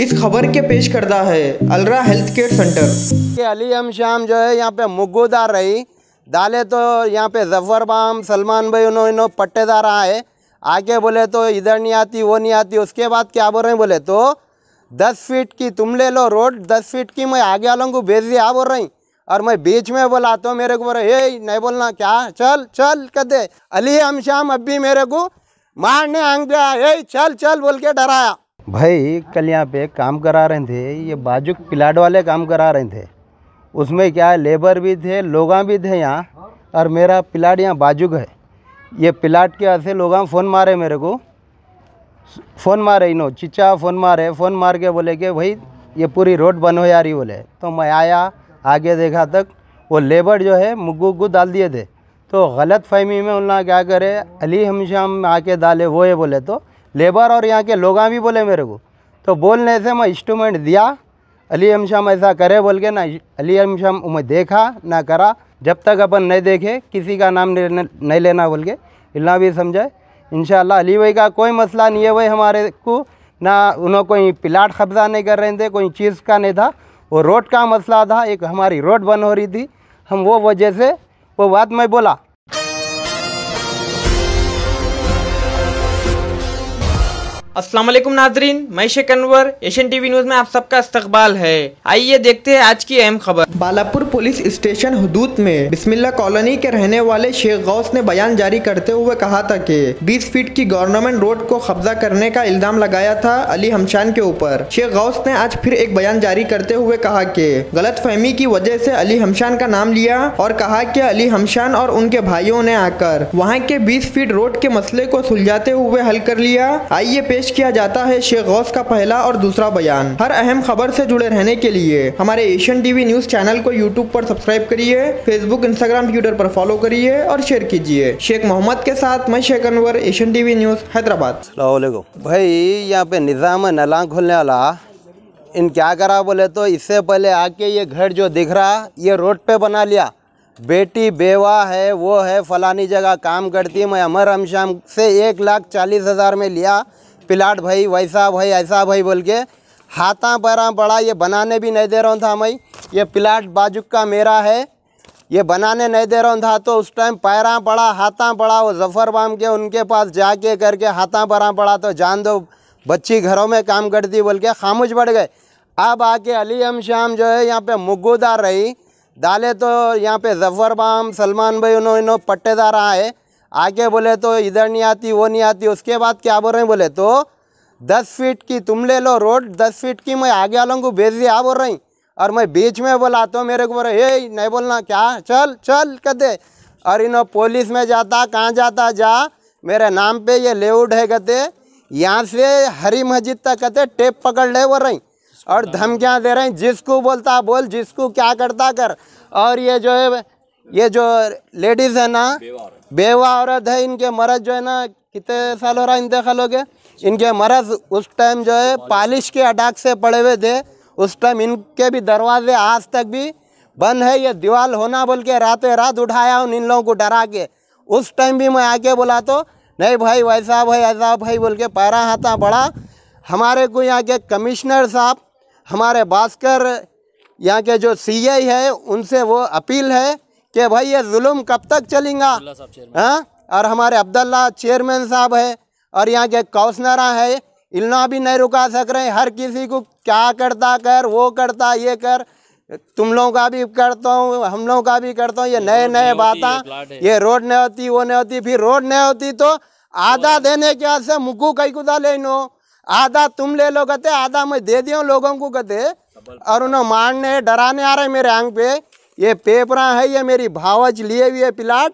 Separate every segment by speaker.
Speaker 1: इस खबर के पेश करदा है अलरा हेल्थ केयर सेंटर।
Speaker 2: कि अली हम शाम जो है यहाँ पे मुग्गूदार रही। डाले तो यहाँ पे जफ़र बाम, सलमान भाई उन्होंने पट्टेदार आए। आके बोले तो इधर नहीं आती, वो नहीं आती। उसके बाद क्या बोल रहे हैं? बोले तो दस फीट की तुम ले लो रोड, दस फीट की मैं आगे वालों को भेज दिया, बोल रही। और मैं बीच में बोला तो मेरे को बोल रहे नहीं बोलना, क्या? चल चल कहते अली हम शाम अब भी मेरे को मारने आंग हे चल चल, बोल के डराया। भाई, कल यहाँ पे काम करा रहे थे, ये बाजू प्लाट वाले काम करा रहे थे। उसमें क्या है, लेबर भी थे, लोग भी थे यहाँ, और मेरा प्लाट यहाँ बाजुक है। ये प्लाट के ऐसे लोग फ़ोन मारे मेरे को। फ़ोन मारे इनो चिचा फ़ोन मारे, फ़ोन मार के बोले कि, भाई, ये पूरी रोड बन हो जा रही बोले। तो मैं आया, आगे देखा तक, वो लेबर जो है, मुग्गू उग्गू डाल दिए थे। तो गलत फहमी में उन्होंने क्या करे, अली हमशाम आके डाले, वो है बोले तो लेबर और यहाँ के लोग भी बोले मेरे को। तो बोलने से मैं इंस्ट्रूमेंट दिया, अली हमशाम ऐसा करे बोल के ना, अली हमशाम मैं देखा, ना करा, जब तक अपन नहीं देखे, किसी का नाम नहीं लेना बोल के, इतना भी समझाए। इंशाल्लाह अली भाई का कोई मसला नहीं है भाई हमारे को, ना उन्होंने कोई प्लाट कब्जा नहीं कर रहे थे, कोई चीज़ का नहीं था। वो रोड का मसला था, एक हमारी रोड बंद हो रही थी। हम वो वजह से, वो बात मैं बोला
Speaker 3: अस्सलाम वालेकुम नाजरीन, मैं Sheikh Anwar, Asian TV news में आप सबका इस्तकबाल है। आइए देखते हैं आज की अहम खबर।
Speaker 1: बालापुर पुलिस स्टेशन हदूद में बिस्मिल्ला कॉलोनी के रहने वाले शेख गौस ने बयान जारी करते हुए कहा था कि 20 फीट की गवर्नमेंट रोड को कब्जा करने का इल्ज़ाम लगाया था अली हमशान के ऊपर। शेख गौस ने आज फिर एक बयान जारी करते हुए कहा कि गलत फहमी की वजह से अली हमशान का नाम लिया और कहा कि अली हमशान और उनके भाइयों ने आकर वहाँ के 20 फीट रोड के मसले को सुलझाते हुए हल कर लिया। आइए पेश किया जाता है शेख गौस का पहला और दूसरा बयान। हर अहम खबर से जुड़े रहने के लिए हमारे एशियन टीवी न्यूज़ चैनल को यूट्यूब पर सब्सक्राइब करिए, फेसबुक, इंस्टाग्राम, ट्विटर पर फॉलो करिए और शेयर कीजिए। शेख मोहम्मद के साथ मैं Sheikh Anwar, Asian TV news, Hyderabad.
Speaker 2: भाई, यहाँ पे निज़ाम नला खोलने वाला। इन क्या करा बोले तो इससे पहले आके ये घर जो दिख रहा, ये रोड पे बना लिया। बेटी बेवा है, वो है, फलानी जगह काम करती है, मैं अमर हमशाम से एक लाख चालीस हज़ार में लिया। प्लाट भाई, वैसा भाई, ऐसा भाई बोल के हाथा पैरा पड़ा, ये बनाने भी नहीं दे रहा था मैं। ये प्लाट बाजुक का मेरा है, ये बनाने नहीं दे रहा था तो उस टाइम पैरा पड़ा, हाथा पड़ा, वो जफ़र बाम के उनके पास जाके करके हाथा पैरा पड़ा तो जान दो, बच्ची घरों में काम करती बोल के खामोश बढ़ गए। अब आके अली हम शाम जो है, यहाँ पे मुग्गूदार रही डाले तो यहाँ पे जफ़र बाम सलमान भाई, उन्होंने पट्टेदार आए आके बोले तो इधर नहीं आती वो नहीं आती उसके बाद क्या बोल रहे हैं? बोले तो दस फीट की तुम ले लो रोड दस फीट की मैं आगे वालों को भेज दिया बोल रही। और मैं बीच में बोला तो मेरे को बोल रहे हे नहीं बोलना क्या? चल चल कहते और इन्हों पुलिस में जाता कहाँ जाता जा मेरे नाम पे ये लेउड है कहते यहाँ से हरी मस्जिद तक कहते टेप पकड़ ले बोल रही। और धमकियाँ दे रही जिसको बोलता बोल जिसको क्या करता कर। और ये जो है ये जो लेडीज़ है ना, बेवा औरत है, इनके मर्द जो है ना, कितने साल हो रहा है इंतकाल हो गए इनके मर्द उस टाइम जो है, पालिश के अटाक से पड़े हुए थे। उस टाइम इनके भी दरवाजे आज तक भी बंद है। ये दीवार होना बोल के रातें रात उठाया उन इन लोगों को डरा के। उस टाइम भी मैं आके बोला तो नहीं भाई वैसा भाई ऐसा भाई बोल के पैरा हाथा बड़ा हमारे को यहाँ के कमिश्नर साहब, हमारे भास्कर, यहाँ के जो सीआई है, उनसे वो अपील है कि भाई ये जुल्म कब तक चलेगा? हाँ? और हमारे अब्दुल्ला चेयरमैन साहब है और यहाँ के कौशनरा है इतना भी नहीं रुका सक रहे हर किसी को क्या करता कर वो करता ये कर तुम लोगों का भी करता हूँ हम लोगों का भी करता हूँ ये नए नए बातें ये रोड नहीं होती वो नहीं होती फिर रोड नहीं होती तो आधा देने के से मुकू कई कुदा ले नो आधा तुम ले लो कहते आधा मैं दे दिया लोगों को कहते और उन्हें मारने डराने आ रहे मेरे आंग पे ये पेपरा है, ये मेरी भावच लिए हुए प्लाट।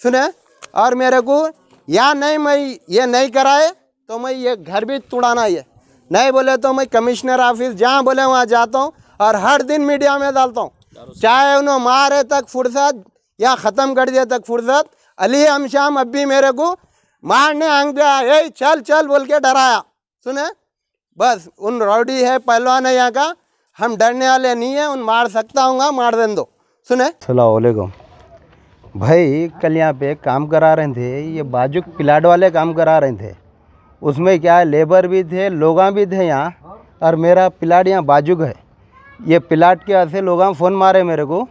Speaker 2: सुने? और मेरे को, या नहीं मैं ये नहीं कराए तो मैं ये घर भी तुड़ाना ये। नहीं बोले तो मैं कमिश्नर ऑफ़िस जहाँ बोले वहाँ जाता हूँ और हर दिन मीडिया में डालता हूँ। चाहे उन्हें मारे तक फुर्सत या ख़त्म कर दिया तक फुर्सत, अली हम शाम अब भी मेरे को मारने आंग दिया ए, चल चल, बोल के डराया। सुने? बस, उन रौडी है, पहलवान है यहाँ का। हम डरने वाले नहीं है, उन मार सकता हूँ, मार दें दो। सुने? सलामकुम भाई, कल यहाँ पे काम करा रहे थे, ये बाजुक प्लाट वाले काम करा रहे थे। उसमें क्या है, लेबर भी थे, लोग भी थे यहाँ, और मेरा प्लाट यहाँ बाजुक है। ये प्लाट के ऐसे लोग फ़ोन मारे मेरे को।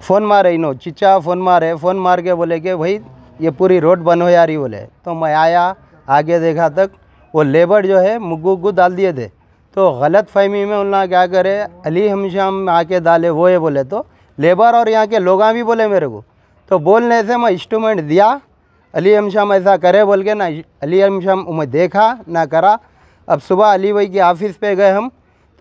Speaker 2: फ़ोन मारे इनो चिचा फ़ोन मारे, फ़ोन मार के बोले कि, भाई, ये पूरी रोड बन हो जा रही बोले। तो मैं आया, आगे देखा तक, वो लेबर जो है, मुग्गू उग्गू डाल दिए थे। तो गलत फहमी में उन्होंने क्या करे? अली हमशाम आके डाले, वो है बोले तो लेबर और यहाँ के लोग भी बोले मेरे को। तो बोलने से मैं इंस्ट्रूमेंट दिया। अली हमशाम ऐसा करे, बोल के ना अली हमशाम मैं देखा, ना करा। अब सुबह अली भाई के ऑफ़िस पे गए हम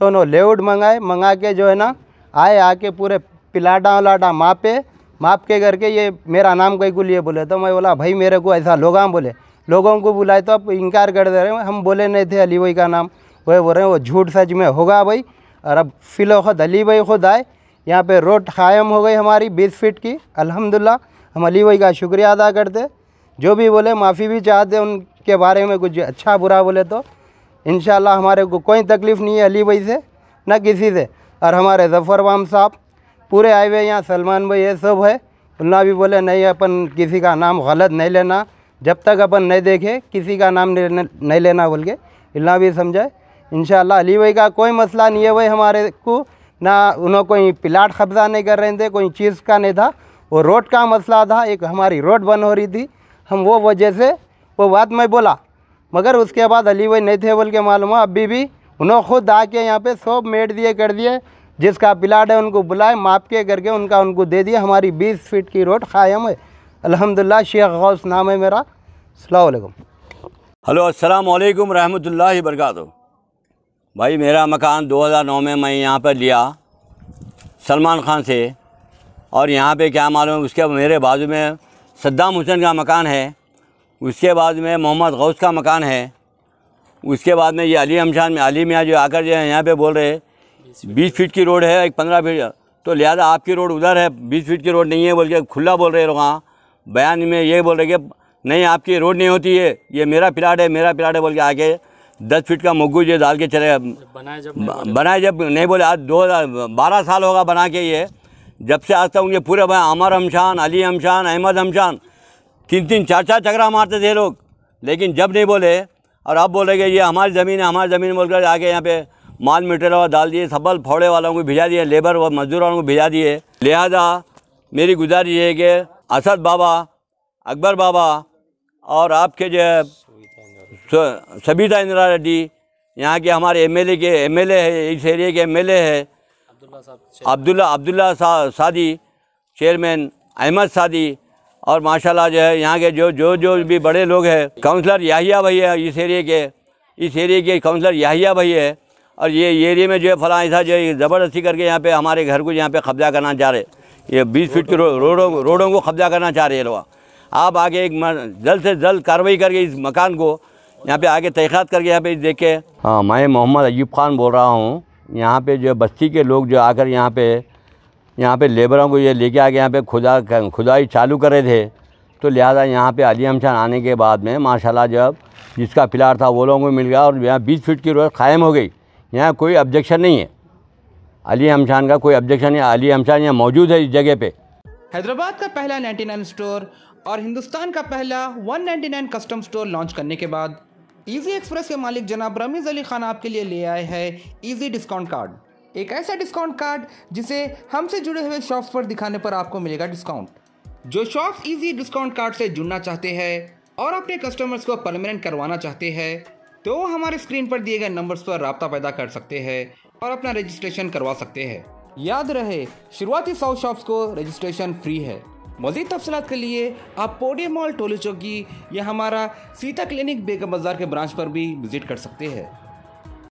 Speaker 2: तो उन्होंने लेआउट मंगाए। मंगा के जो है ना, आए, आके पूरे पिलाटा वलाटा मापे। माप के करके ये मेरा नाम कोई को लिए बोले। तो मैं बोला, भाई, मेरे को ऐसा लोग बोले। लोगों को बुलाए तो अब इनकार कर दे रहे हम बोले नहीं थे अली भाई का नाम। वही बोल रहे हैं, वो झूठ सच में होगा भाई। और अब फिलो खुद, अली भाई खुद आए, यहाँ पे रोड कायम हो गई हमारी बीस फीट की, अल्हम्दुलिल्लाह। हम अली भाई का शुक्रिया अदा करते जो भी बोले, माफ़ी भी चाहते उनके बारे में कुछ अच्छा बुरा बोले तो। इन हमारे को कोई तकलीफ़ नहीं है अली भाई से, न किसी से। और हमारे जफ़र वाम साहब, पूरे आए हुए यहाँ, सलमान भाई ये सब है। उन्ना भी बोले, नहीं, अपन किसी का नाम गलत नहीं लेना। जब तक अपन नहीं देखे, किसी का नाम नहीं लेना बोल के इतना भी समझाए। इन अली भाई का कोई मसला नहीं है भाई हमारे को। ना उन्होंने कोई प्लाट कब्जा नहीं कर रहे थे, कोई चीज़ का नहीं था। वो रोड का मसला था, एक हमारी रोड बन हो रही थी। हम वो वजह से, वो बात मैं बोला। मगर उसके बाद अली भाई नहीं थे बोल के मालूम अभी भी उन्होंने खुद आके यहाँ पे सब मेट दिए, कर दिए। जिसका प्लाट है उनको बुलाए, माप के करके उनका उनको दे दिया हमारी 20 फीट की रोड कायम है। अलहमदिल्ला शेख गौस नाम है मेरा। अलैक्म
Speaker 4: हेलो अस्सलाम रहमतुल्लाहि वबरकातुहू। भाई, मेरा मकान 2009 में मैं यहाँ पर लिया सलमान ख़ान से। और यहाँ पे क्या मालूम है उसके मेरे बाजू में सद्दाम हुसैन का मकान है, उसके बाद में मोहम्मद गौस का मकान है, उसके बाद में ये अली हमशान में, अली मियाँ जो आकर जो है यहाँ पे बोल रहे, बीस फीट की रोड है, एक पंद्रह फीट तो लिहाजा आपकी रोड उधर है, बीस फीट की रोड नहीं है, बोल के खुला बोल रहे लोग वहाँ बयान में ये बोल रहे कि नहीं, आपकी रोड नहीं होती है, ये मेरा प्लाट है, मेरा प्लाट है, बोल के आके दस फीट का मुग्गू जो डाल के चले बनाए जब बनाए जब नहीं बोले आज दो हज़ार बारह साल होगा बना के ये। जब से आज तक उनके पूरे भाई अमर हमशान अली हमशान अहमद हमशान तीन तीन चार चार चकरा मारते थे लोग। लेकिन जब नहीं बोले और अब बोले कि ये हमारी ज़मीन है हमारी ज़मीन बोलकर आके यहाँ पे माल मटेरियल डाल दिए सबल फोड़े वालों को भिजा दिए लेबर व मजदूर वालों को भिजा दिए। लिहाजा मेरी गुजारिश है कि असद बाबा अकबर बाबा और आपके जो है सबिता इंदिरा रेड्डी यहाँ के हमारे एमएलए के एमएलए है इस एरिए के एमएलए है। अब्दुल्ला अब्दुल्ला सा, सादी चेयरमैन अहमद सादी और माशाल्लाह जो है यहाँ के जो जो जो भी बड़े लोग हैं काउंसलर याहिया भाई है इस एरिए के इस एरिए के काउंसलर याहिया भाई है और ये एरिए में जो है फला ऐसा जो है ज़बरदस्ती करके यहाँ पे हमारे घर को यहाँ पे कब्जा करना चाह रहे ये बीस फीट के रोडों रोडों को कब्जा करना चाह रहे हैं लोग। आप आगे एक जल्द से जल्द कार्रवाई करके इस मकान को यहाँ पे आगे तहक़ात करके यहाँ पे देखे। हाँ मैं मोहम्मद अयूब खान बोल रहा हूँ। यहाँ पे जो बस्ती के लोग जो आकर यहाँ पे यहाँ पे लेबरों को ये लेके आके यहाँ पे खुदा खुदाई चालू करे थे। तो लिहाजा यहाँ पे अली हमशान आने के बाद में माशाल्लाह जब जिसका प्लाट था वो लोगों को मिल गया और यहाँ बीस फीट की रोड कायम हो गई। यहाँ कोई ऑब्जेक्शन नहीं है। अली हमशान का कोई ऑब्जेक्शन नहीं अली हमशान यहाँ मौजूद है इस जगह पे।
Speaker 5: हैदराबाद का पहला 99 स्टोर और हिंदुस्तान का पहला 199 कस्टम स्टोर लॉन्च करने के बाद इजी एक्सप्रेस के मालिक जनाब रमीज़ अली खान आपके लिए ले आए हैं इजी डिस्काउंट कार्ड एक ऐसा डिस्काउंट कार्ड जिसे हमसे जुड़े हुए शॉप्स पर दिखाने पर आपको मिलेगा डिस्काउंट जो शॉप्स इजी डिस्काउंट कार्ड से जुड़ना चाहते हैं और अपने कस्टमर्स को परमानेंट करवाना चाहते हैं तो हमारे स्क्रीन पर दिए गए नंबर्स पर रबता पैदा कर सकते हैं और अपना रजिस्ट्रेशन करवा सकते हैं। याद रहे, शुरुआती सौ शॉप्स को रजिस्ट्रेशन फ्री है। मजीद तफसलत के लिए आप पोडियम मॉल टोली चौकी या हमारा सीता क्लिनिक बेगम बाज़ार के ब्रांच पर भी विज़िट कर सकते हैं।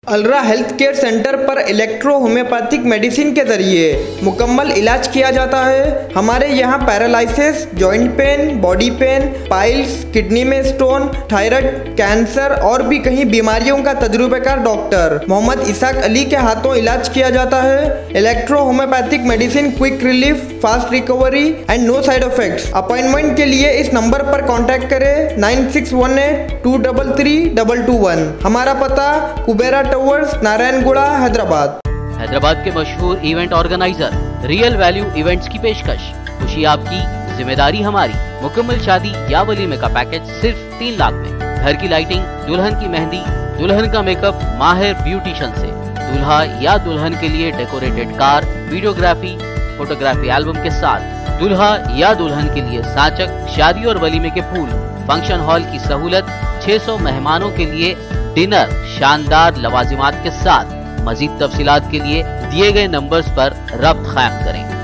Speaker 1: अलरा हेल्थ केयर सेंटर पर इलेक्ट्रो होम्योपैथिक मेडिसिन के ज़रिए मुकम्मल इलाज किया जाता है। हमारे यहाँ paralysis joint pain, body pain, piles, kidney में स्टोन, थायराइड, कैंसर और भी कई बीमारियों का तजुर्बेकार डॉक्टर मोहम्मद इसाक अली के हाथों इलाज किया जाता है। Electro homeopathic medicine quick relief, fast recovery and no side effects. Appointment के लिए इस नंबर पर कॉन्टेक्ट करें, nine six one eight two double three double two one. हमारा पता कुबेरा टावर्स नारायणगुड़ा हैदराबाद
Speaker 6: हैदराबाद के मशहूर event organiser real value events की पेशकश। खुशी आपकी, ज़िम्मेदारी हमारी। मुकम्मल शादी या वलीमे का पैकेज सिर्फ़ तीन लाख में। घर की लाइटिंग दुल्हन की मेहंदी, दुल्हन का मेकअप माहिर ब्यूटिशियन से। दूल्हा या दुल्हन के लिए decorated car videography photography album के साथ। दूल्हा या दुल्हन के लिए साचक, शादी और वलीमे के फूल। फ़ंक्शन हॉल की सहूलत 600 मेहमानों के लिए डिनर शानदार लवाजिमात के साथ। मजीद तफसीलात के लिए दिए गए नंबर्स पर रब्त कायम करें।